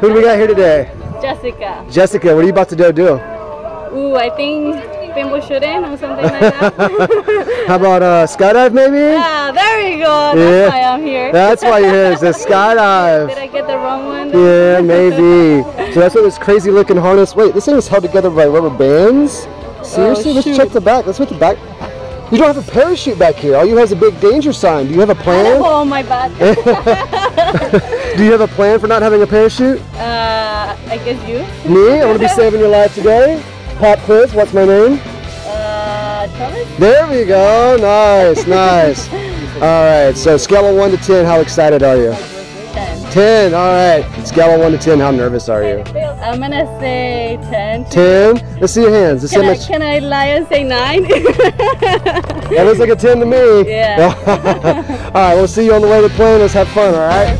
Who do we got here today? Jessica. Jessica, what are you about to go do? Ooh, I think paintball shooting or something like that. How about uh, skydive maybe? ah, there you go. That's Yeah. why I'm here. That's why you're here. It's a skydive. Did. I get the wrong one? Yeah, maybe. So that's what this crazy looking harness. Wait, this thing is held together by rubber bands? Seriously? Let's Oh, check the back. Let's look the back. You don't have a parachute back here. All you have is a big danger sign. Do you have a plan? Oh my bad. Do you have a plan for not having a parachute? uh, I guess you. Me? I want to be saving your life today. Pop quiz. What's my name? Uh, Thomas? There we go. Nice, nice. All right. So scale of one to ten. How excited are you? Ten. Ten. All right. Scale of one to ten. How nervous are you? I'm gonna say ten. Ten. Let's see your hands. Let's Can how I, much. can I lie and say nine? That looks like a 10 to me. Yeah. all right, we'll see you on the way to the plane. Let's have fun, all right?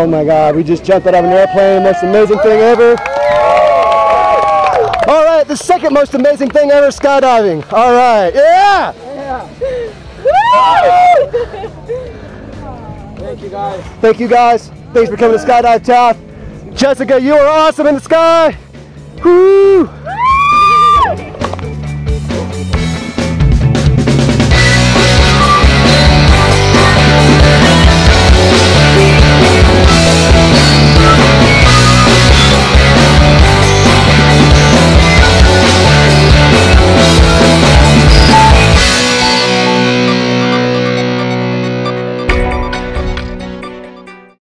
Oh my God, we just jumped out of an airplane. Most amazing thing ever. All right, the second most amazing thing ever, skydiving. All right, yeah. Thank you guys. Thank you guys. Thanks for coming to Skydive Taft. Jessica, you are awesome in the sky. Woo!